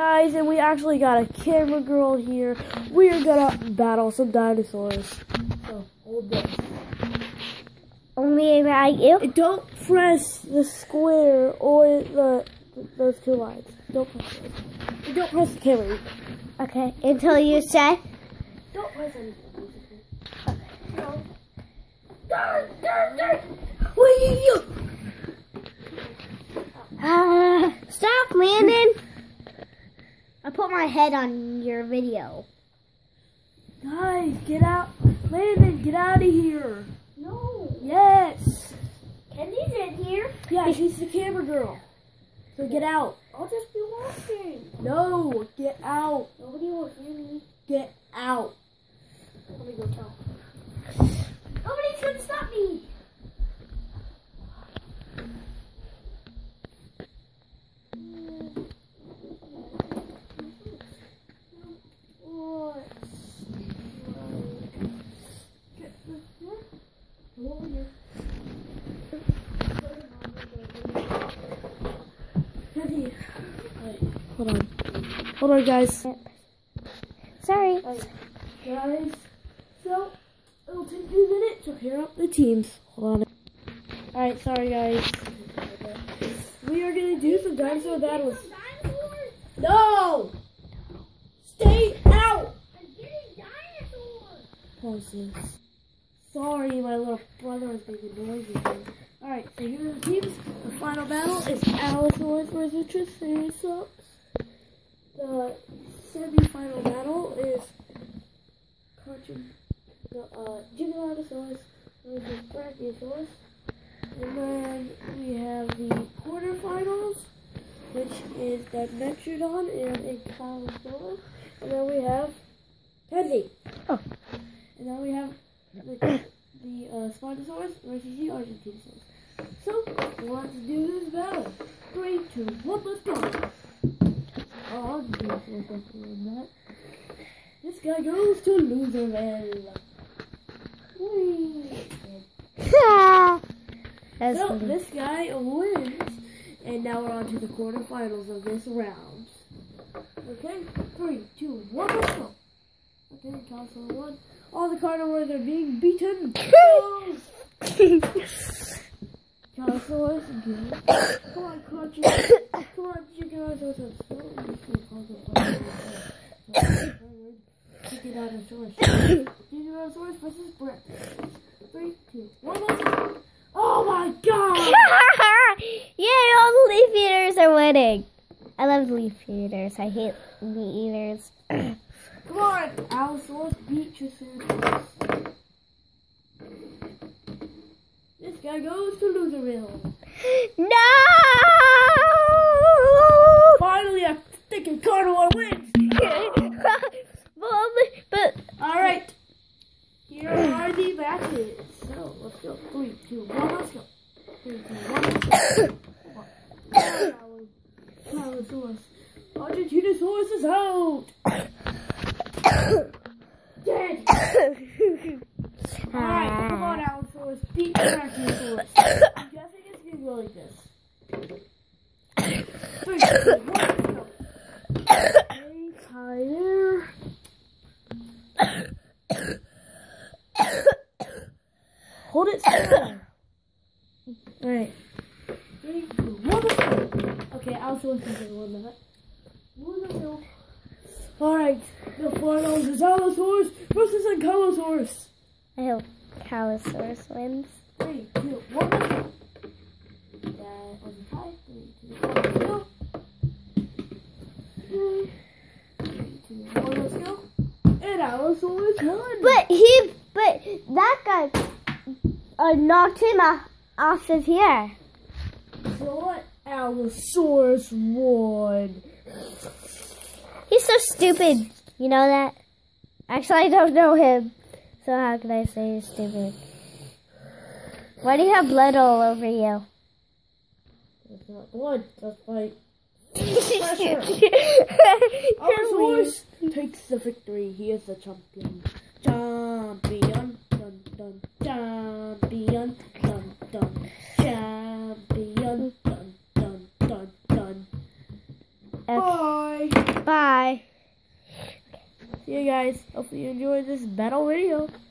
guys, and we actually got a camera girl here. We are gonna battle some dinosaurs. So hold this. Only about you? Don't press the square or the those two lines. Don't press it. Don't press the camera. either. Okay, until you say. Don't press anything. basically. No. Darn, darn, darn. Whee! Uh, stop, Landon. I put my head on your video. Guys, get out. Landon, get out of here. No. Yes. Kenny's in here. Yeah, she's the camera girl. So get out. I'll just be watching. No, get out. Nobody will hear me. Get out. Let me go tell. Nobody should stop me. Hold on. Hold on, guys. Sorry. Guys, so it'll take a minute to pair up the teams. Hold on. Alright, sorry, guys. We are gonna do some dinosaur battles. No! Stay out! Pause this. Sorry, my little brother was making noise again. Alright, so here are the teams. The final battle is Allosaurus versus Triceratops. The semi-final battle is Cartron, the uh, Giganotosaurus versus Brachiosaurus. And then we have the quarterfinals, which is Dimetrodon and a Ankylosaurus. And then we have Kenzie. Oh. And then we have the, the uh, Spinosaurus versus the Argentinosaurus. So, let's do this battle. Three, two, one, let's go. Oh, Argentinosaurus definitely win that. This guy goes to Loserville. Whee! That's So funny. this guy wins, and now we're on to the quarterfinals of this round. Okay, three, two, one, let's go. Okay, console one. All the carnivores are being beaten. Consoles again. Come on, Crunchy. Come on, Giganotosaurus. Giganotosaurus. Giganotosaurus versus Brett. Three, two, one. Oh my god! Yay, all the leaf eaters are winning. I love leaf eaters. I hate meat eaters. On! Allosaurus beat Triceratops. This guy goes to Loserville. no! Finally, a thinking carnivore wins! but, but Alright. Here are the matches. So, let's go. Three, two, one, let's go. Three, two, one, let's go. Argentinosaurus is out! Dead! Alright, come on, Allosaurus. Beat Brachiosaurus. I'm guessing it's gonna go like this. Three, two, one, let's go. Hey, Tyler. Hold it still. Alright. Three, two, one. Okay, Allosaurus is gonna win that. One, let's. Alright, the finals is Allosaurus versus Ankylosaurus. I hope Calosaurus wins. Three, two, one, let's go. That was a tie. Three, two, one, let's go. Three, two, one, let's go. And Allosaurus won. But he, but that guy uh, knocked him off, off of here. So what? Allosaurus won. He's so stupid. You know that? Actually, I don't know him. So how can I say he's stupid? Why do you have blood all over you? That's not blood. That's like Really? Allosaurus takes the victory. He is the champion. Champion. Dun dun. Champion. Dun dun. Champion. Dun dun dun dun. Bye. Bye. You guys. Hopefully you enjoyed this battle video.